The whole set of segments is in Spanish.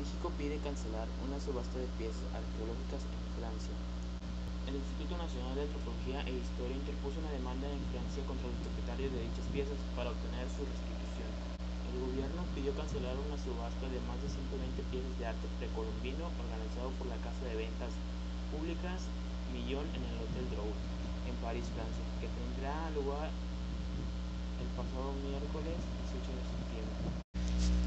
México pide cancelar una subasta de piezas arqueológicas en Francia. El Instituto Nacional de Antropología e Historia interpuso una demanda en Francia contra los propietarios de dichas piezas para obtener su restitución. El gobierno pidió cancelar una subasta de más de 120 piezas de arte precolombino organizado por la casa de ventas públicas Millón en el Hotel Drouot, en París, Francia, que tendrá lugar el pasado miércoles 18 de septiembre.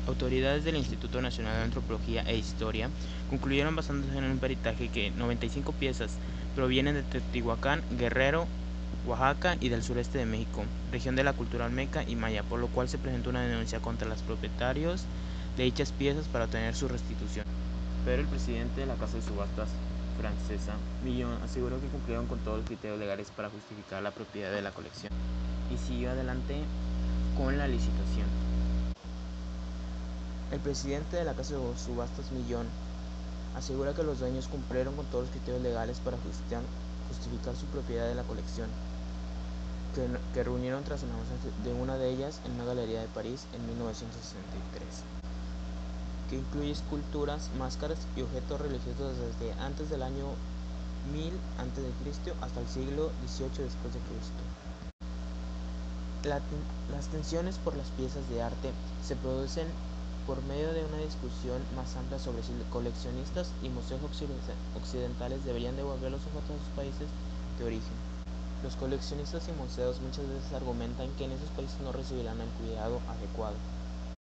Autoridades del Instituto Nacional de Antropología e Historia concluyeron basándose en un peritaje que 95 piezas provienen de Teotihuacán, Guerrero, Oaxaca y del sureste de México, región de la cultura olmeca y maya, por lo cual se presentó una denuncia contra los propietarios de dichas piezas para obtener su restitución. Pero el presidente de la Casa de Subastas francesa, Millon, aseguró que cumplieron con todos los criterios legales para justificar la propiedad de la colección y siguió adelante con la licitación. El presidente de la Casa de Subastas Millón asegura que los dueños cumplieron con todos los criterios legales para justificar su propiedad de la colección, que, reunieron tras el de una de ellas en una galería de París en 1963, que incluye esculturas, máscaras y objetos religiosos desde antes del año 1000 a.C. hasta el siglo XVIII después de Cristo. las tensiones por las piezas de arte se producen por medio de una discusión más amplia sobre si coleccionistas y museos occidentales deberían devolver los objetos a sus países de origen. Los coleccionistas y museos muchas veces argumentan que en esos países no recibirán el cuidado adecuado